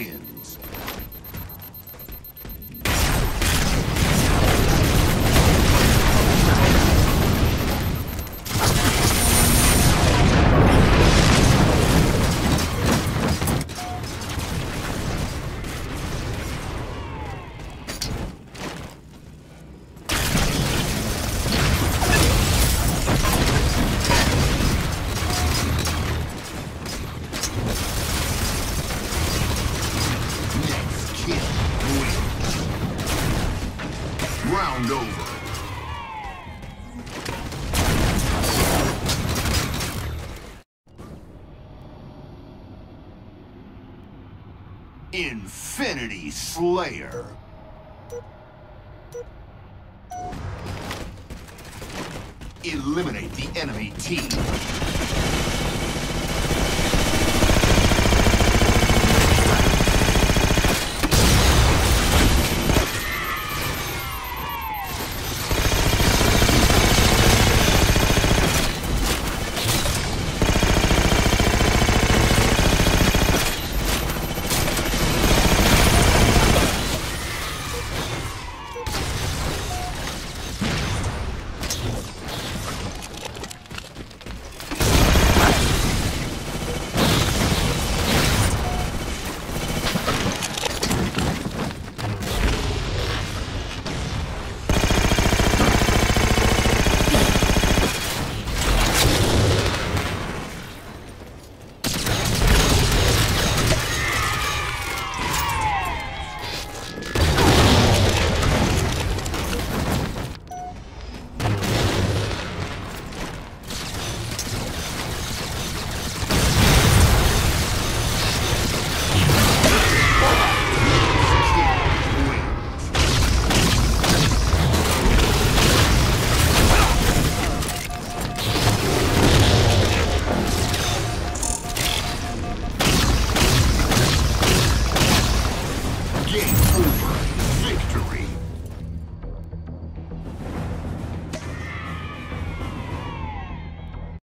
Next Round over. Infinity Slayer. Eliminate the enemy team.